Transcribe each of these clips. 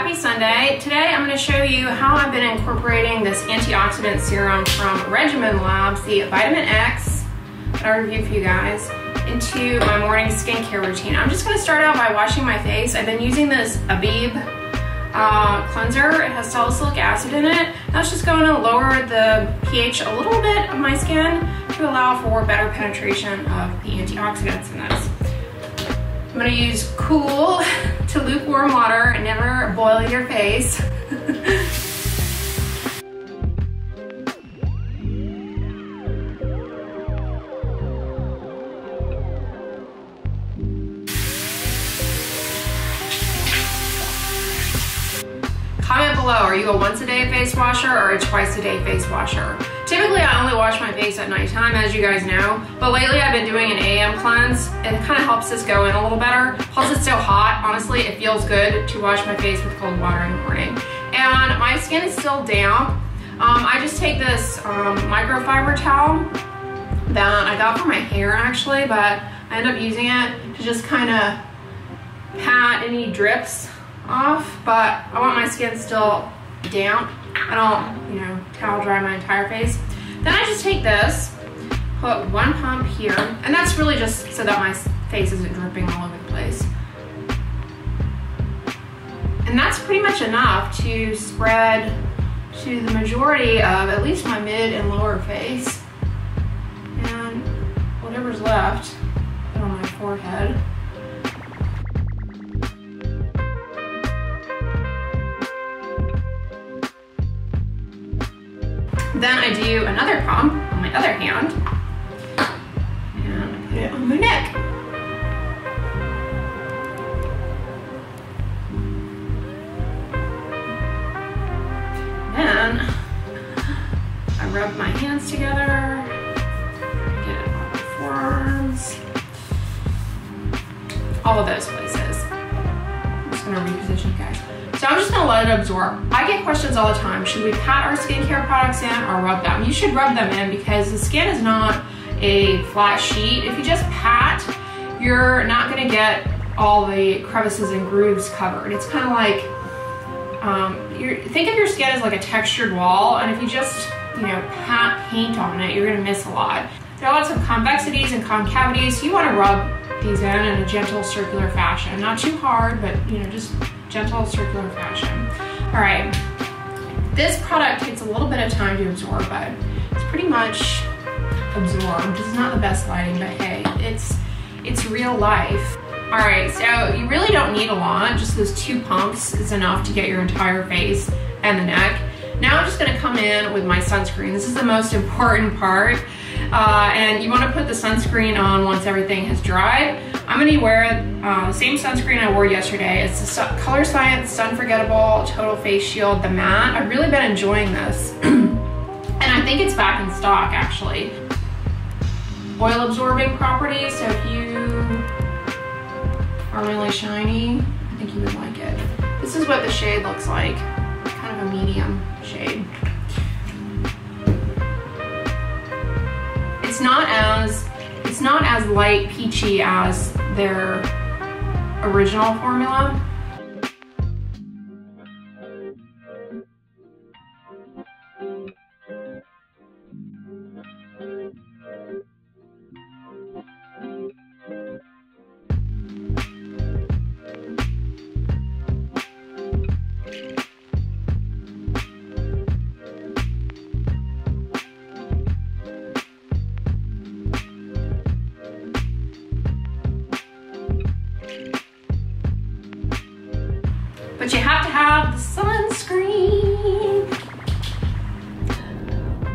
Happy Sunday. Today I'm going to show you how I've been incorporating this antioxidant serum from Regimen Labs, the Vitamin X that I reviewed for you guys, into my morning skincare routine. I'm just going to start out by washing my face. I've been using this Abib uh, cleanser. It has salicylic acid in it. That's just going to lower the pH a little bit of my skin to allow for better penetration of the antioxidants in this. I'm gonna use cool to lukewarm water never boil your face. Comment below, are you a once a day face washer or a twice a day face washer? Typically I only wash my face at nighttime as you guys know, but lately I've been doing an AM cleanse it kind of helps this go in a little better. Plus it's so hot, honestly it feels good to wash my face with cold water in the morning. And my skin is still damp. Um, I just take this um, microfiber towel that I got for my hair actually, but I end up using it to just kind of pat any drips off, but I want my skin still damp. I don't, you know, towel dry my entire face. Then I just take this, put one pump here, and that's really just so that my face isn't dripping all over the place. And that's pretty much enough to spread to the majority of at least my mid and lower face. And whatever's left Then I do another palm on my other hand and put it on my neck. Then I rub my hands together, get it on my forearms, all of those places. I'm just gonna reposition you guys. So I'm just gonna let it absorb. I get questions all the time. Should we pat our skincare products in or rub them? You should rub them in because the skin is not a flat sheet. If you just pat, you're not gonna get all the crevices and grooves covered. It's kind of like, um, think of your skin as like a textured wall and if you just, you know, pat paint on it, you're gonna miss a lot. There are lots of convexities and concavities, you wanna rub these in in a gentle circular fashion. Not too hard, but you know, just gentle circular fashion. All right, this product takes a little bit of time to absorb, but it's pretty much absorbed. This is not the best lighting, but hey, it's, it's real life. All right, so you really don't need a lot. Just those two pumps is enough to get your entire face and the neck. Now I'm just gonna come in with my sunscreen. This is the most important part. Uh, and you wanna put the sunscreen on once everything has dried. I'm gonna wear uh, the same sunscreen I wore yesterday. It's the Colorescience Sun Forgettable Total Face Shield, the matte. I've really been enjoying this. and I think it's back in stock actually. Oil absorbing properties, so if you are really shiny, I think you would like it. This is what the shade looks like, kind of a medium shade. It's not as it's not as light peachy as their original formula.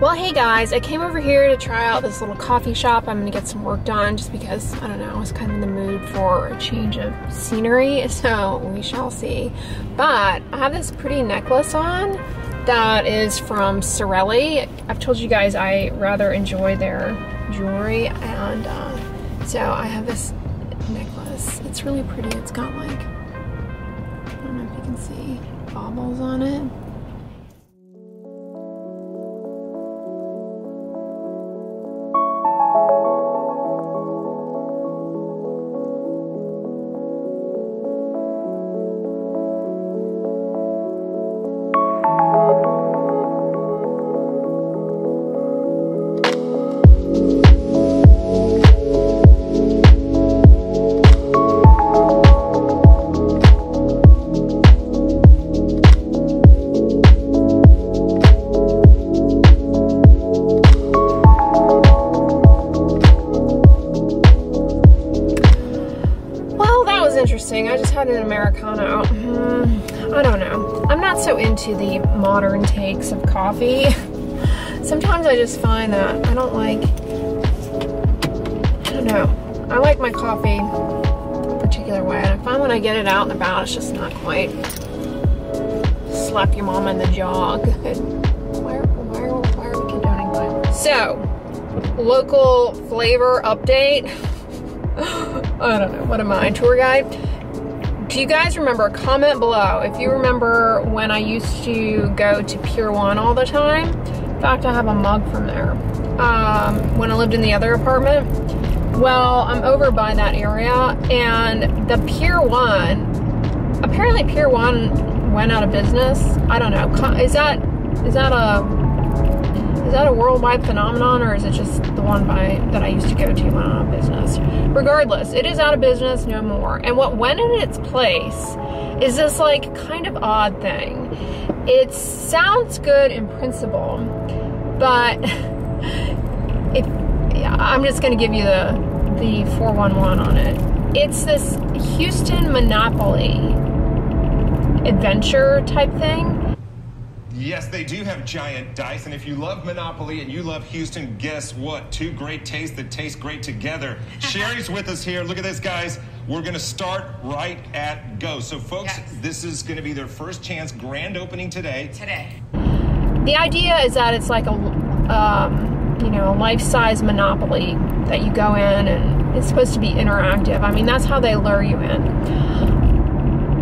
Well, hey guys, I came over here to try out this little coffee shop. I'm gonna get some work done just because, I don't know, I was kind of in the mood for a change of scenery, so we shall see. But I have this pretty necklace on that is from Sorrelli. I've told you guys I rather enjoy their jewelry, and uh, so I have this necklace. It's really pretty. It's got like I don't know if you can see baubles on it. An Americano. Mm, I don't know. I'm not so into the modern takes of coffee. Sometimes I just find that I don't like, I don't know. I like my coffee a particular way. And I find when I get it out and about, it's just not quite slap your mom in the jaw good. Are we condoning? So, local flavor update. I don't know, what am I, tour guide? Do you guys remember, comment below, if you remember when I used to go to Pier 1 all the time. In fact, I have a mug from there. Um, when I lived in the other apartment. Well, I'm over by that area and the Pier 1, apparently Pier 1 went out of business. I don't know. Is that, is that a that a worldwide phenomenon or is it just the one by that I used to go to when out of business? Regardless, it is out of business no more. And what went in its place is this like kind of odd thing. It sounds good in principle, but if I'm just going to give you the the 411 on it. It's this Houston Monopoly adventure type thing Yes, they do have giant dice. And if you love Monopoly and you love Houston, guess what? Two great tastes that taste great together. Sherry's with us here. Look at this, guys. We're going to start right at go. So, folks, yes. this is going to be their first chance grand opening today. Today. The idea is that it's like a, um, you know, a life-size Monopoly that you go in and it's supposed to be interactive. I mean, that's how they lure you in.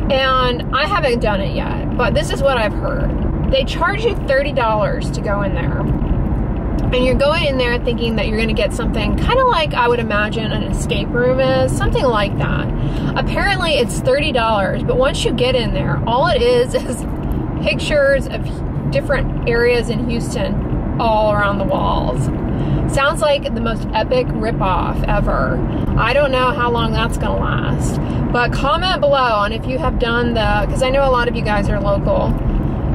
And I haven't done it yet, but this is what I've heard they charge you $30 to go in there. And you're going in there thinking that you're going to get something kind of like I would imagine an escape room is, something like that. Apparently it's $30, but once you get in there, all it is is pictures of different areas in Houston all around the walls. Sounds like the most epic ripoff ever. I don't know how long that's going to last. But comment below on if you have done the, because I know a lot of you guys are local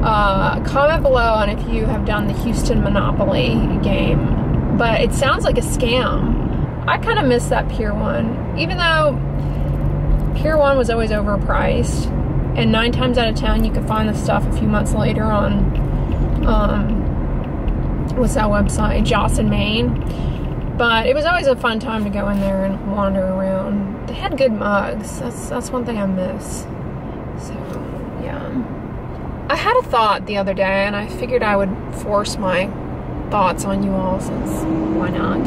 uh, comment below on if you have done the Houston Monopoly game. But it sounds like a scam. I kind of miss that Pier 1. Even though Pier 1 was always overpriced. And nine times out of ten, you could find the stuff a few months later on, um, what's that website? Joss and Main. But it was always a fun time to go in there and wander around. They had good mugs. That's, that's one thing I miss. I had a thought the other day, and I figured I would force my thoughts on you all, since why not?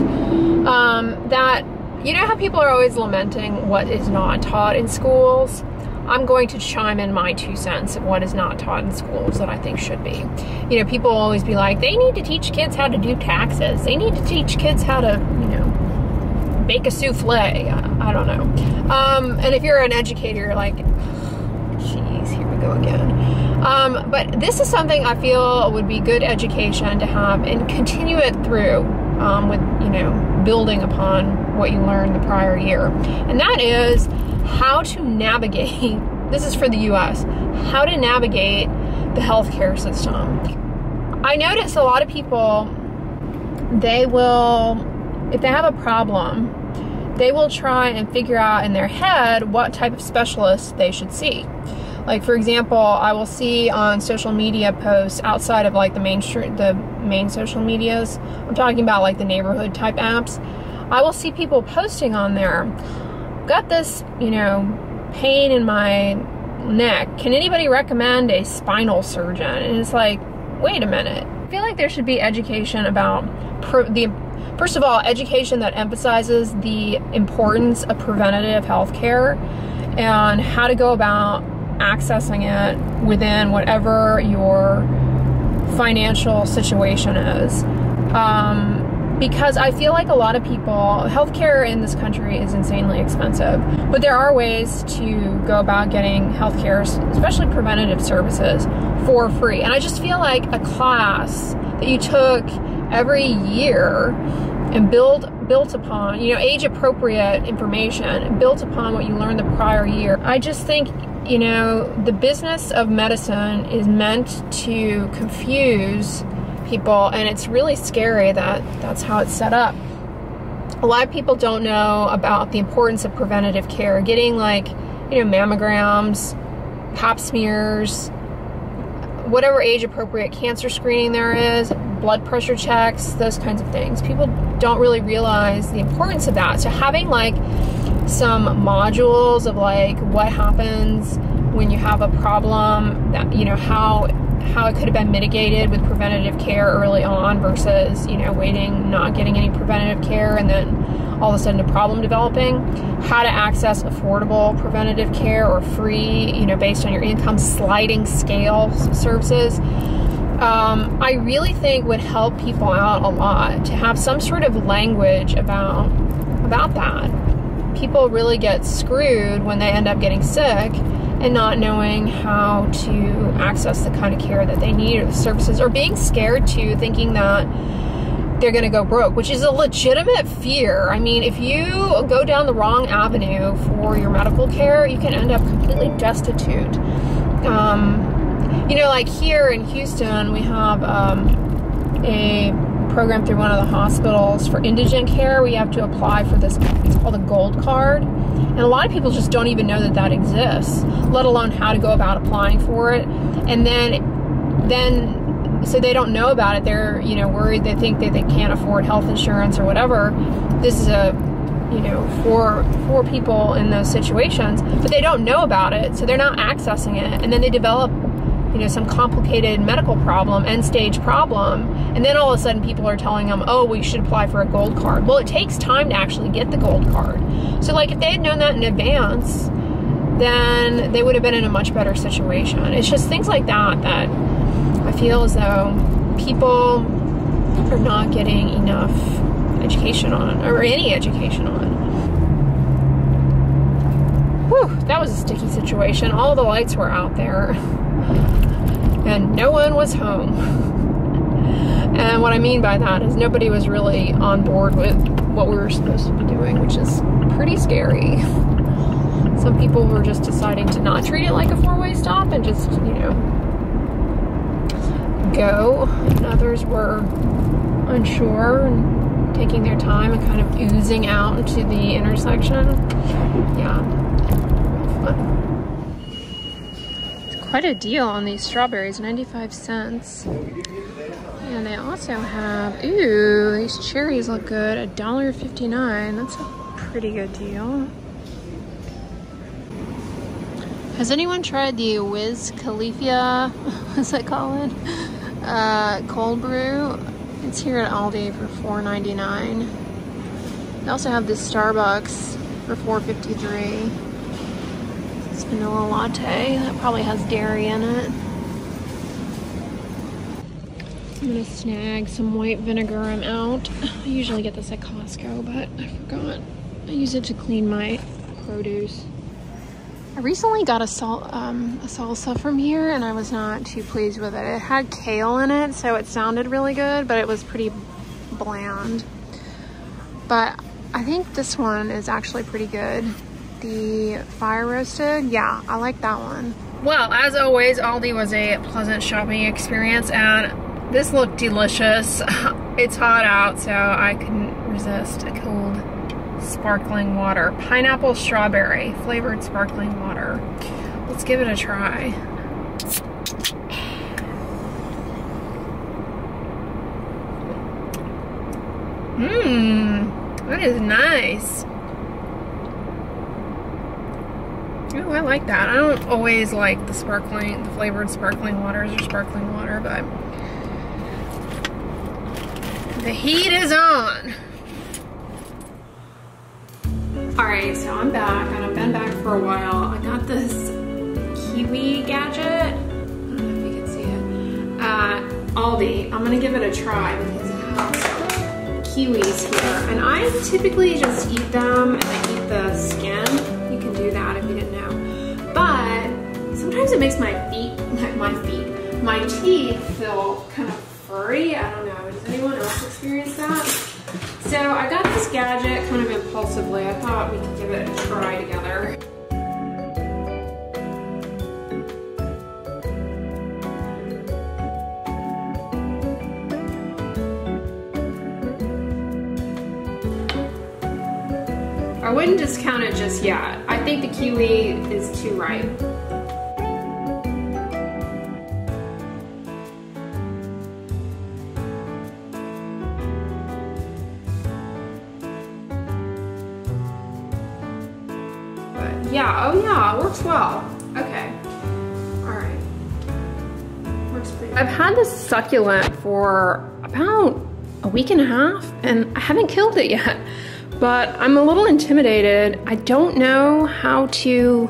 Um, that, you know how people are always lamenting what is not taught in schools? I'm going to chime in my two cents of what is not taught in schools that I think should be. You know, people always be like, they need to teach kids how to do taxes. They need to teach kids how to, you know, bake a souffle. I, I don't know. Um, and if you're an educator, like, go again. Um, but this is something I feel would be good education to have and continue it through um, with, you know, building upon what you learned the prior year. And that is how to navigate, this is for the US, how to navigate the healthcare system. I notice a lot of people, they will, if they have a problem, they will try and figure out in their head what type of specialist they should see. Like for example, I will see on social media posts outside of like the main the main social medias. I'm talking about like the neighborhood type apps. I will see people posting on there. Got this, you know, pain in my neck. Can anybody recommend a spinal surgeon? And it's like, wait a minute. I feel like there should be education about the first of all, education that emphasizes the importance of preventative health care and how to go about accessing it within whatever your financial situation is. Um, because I feel like a lot of people, healthcare in this country is insanely expensive, but there are ways to go about getting healthcare, especially preventative services, for free. And I just feel like a class that you took every year and build built upon, you know, age appropriate information built upon what you learned the prior year. I just think you know, the business of medicine is meant to confuse people, and it's really scary that that's how it's set up. A lot of people don't know about the importance of preventative care, getting like you know, mammograms, pap smears, whatever age appropriate cancer screening there is, blood pressure checks, those kinds of things. People don't really realize the importance of that. So having like some modules of like what happens when you have a problem that you know how how it could have been mitigated with preventative care early on versus you know waiting not getting any preventative care and then all of a sudden a problem developing how to access affordable preventative care or free you know based on your income sliding scale services. Um, i really think would help people out a lot to have some sort of language about about that. People really get screwed when they end up getting sick and not knowing how to access the kind of care that they need or the services or being scared to thinking that they're going to go broke, which is a legitimate fear. I mean, if you go down the wrong avenue for your medical care, you can end up completely destitute. Um, you know, like here in Houston, we have um, a program through one of the hospitals for indigent care. We have to apply for this, it's called a gold card and a lot of people just don't even know that that exists, let alone how to go about applying for it. And then, then, so they don't know about it. They're, you know, worried. They think that they can't afford health insurance or whatever. This is a, you know, for for people in those situations, but they don't know about it, so they're not accessing it. And then they develop you know, some complicated medical problem, end stage problem, and then all of a sudden people are telling them, oh, we should apply for a gold card. Well, it takes time to actually get the gold card. So, like, if they had known that in advance, then they would have been in a much better situation. It's just things like that that I feel as though people are not getting enough education on, or any education on. Whew, that was a sticky situation. All the lights were out there. and no one was home. And what I mean by that is nobody was really on board with what we were supposed to be doing, which is pretty scary. Some people were just deciding to not treat it like a four way stop and just, you know, go. And others were unsure and taking their time and kind of oozing out into the intersection. Yeah, fun quite a deal on these strawberries, 95 cents. And they also have, ooh, these cherries look good, $1.59. That's a pretty good deal. Has anyone tried the Wiz Khalifa, what's that called? Uh, cold brew. It's here at Aldi for $4.99. They also have this Starbucks for $4.53 vanilla latte. That probably has dairy in it. I'm gonna snag some white vinegar. I'm out. I usually get this at Costco, but I forgot. I use it to clean my produce. I recently got a, sal um, a salsa from here and I was not too pleased with it. It had kale in it, so it sounded really good, but it was pretty bland. But I think this one is actually pretty good the fire roasted. Yeah, I like that one. Well, as always, Aldi was a pleasant shopping experience and this looked delicious. it's hot out, so I couldn't resist a cold sparkling water. Pineapple strawberry flavored sparkling water. Let's give it a try. Mmm, that is nice. Oh, I like that. I don't always like the sparkling, the flavored sparkling waters or sparkling water, but the heat is on. Right, so I'm back and I've been back for a while. I got this Kiwi gadget. I don't know if you can see it. At Aldi. I'm gonna give it a try because it has kiwis here. And I typically just eat them and I eat the skin You can do that if you didn't know. But sometimes it makes my feet, my feet, my teeth feel kind of furry. I don't know. Does anyone else experience that? Impulsively. I thought we could give it a try together. I wouldn't discount it just yet. I think the kiwi is too ripe. Yeah, oh yeah, it works well. Okay, all right. Works I've had this succulent for about a week and a half and I haven't killed it yet but I'm a little intimidated. I don't know how to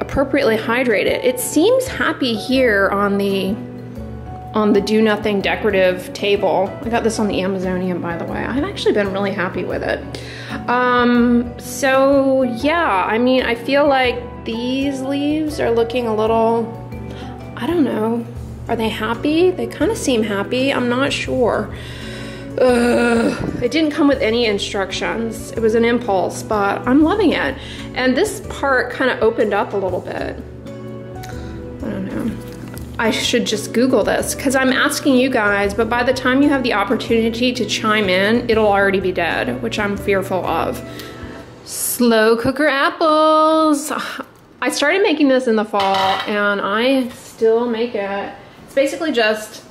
appropriately hydrate it. It seems happy here on the on the do nothing decorative table. I got this on the Amazonian by the way. I've actually been really happy with it. Um, so yeah, I mean, I feel like these leaves are looking a little, I don't know, are they happy? They kind of seem happy. I'm not sure. Ugh. It didn't come with any instructions. It was an impulse, but I'm loving it. And this part kind of opened up a little bit. I should just Google this because I'm asking you guys, but by the time you have the opportunity to chime in, it'll already be dead, which I'm fearful of. Slow cooker apples. I started making this in the fall and I still make it. It's basically just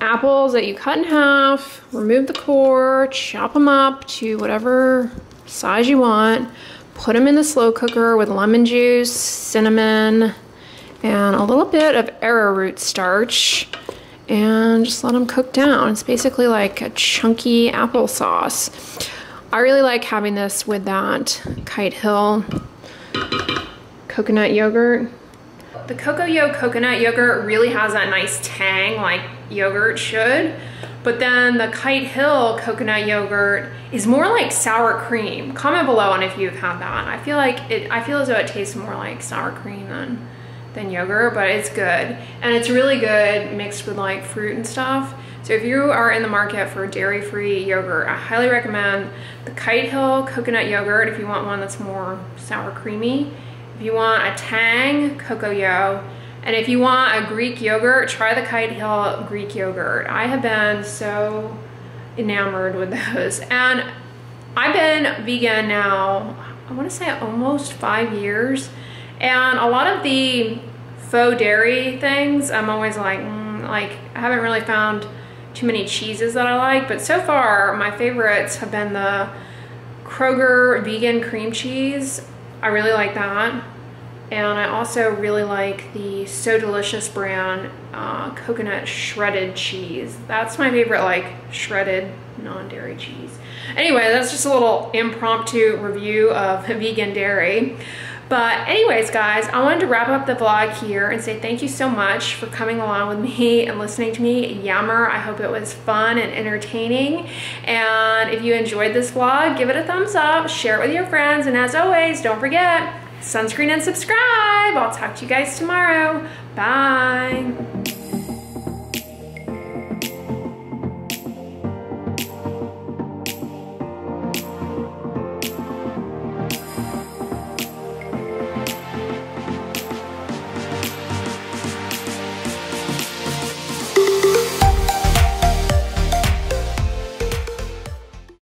apples that you cut in half, remove the core, chop them up to whatever size you want, put them in the slow cooker with lemon juice, cinnamon, and a little bit of arrowroot starch, and just let them cook down. It's basically like a chunky applesauce. I really like having this with that Kite Hill coconut yogurt. The Cocoyo coconut yogurt really has that nice tang like yogurt should. But then the Kite Hill coconut yogurt is more like sour cream. Comment below on if you've had that. I feel like it, I feel as though it tastes more like sour cream than, than yogurt, but it's good. And it's really good mixed with like fruit and stuff. So if you are in the market for dairy-free yogurt, I highly recommend the Kite Hill coconut yogurt if you want one that's more sour creamy. If you want a tang, Cocoyo. And if you want a Greek yogurt, try the Kite Hill Greek yogurt. I have been so enamored with those. And I've been vegan now, I wanna say almost five years. And a lot of the faux dairy things, I'm always like, mm, like I haven't really found too many cheeses that I like, but so far my favorites have been the Kroger vegan cream cheese I really like that. And I also really like the So Delicious brand uh, coconut shredded cheese. That's my favorite like shredded non-dairy cheese. Anyway, that's just a little impromptu review of vegan dairy. But anyways, guys, I wanted to wrap up the vlog here and say thank you so much for coming along with me and listening to me yammer. I hope it was fun and entertaining. And if you enjoyed this vlog, give it a thumbs up, share it with your friends, and as always, don't forget, sunscreen and subscribe. I'll talk to you guys tomorrow. Bye.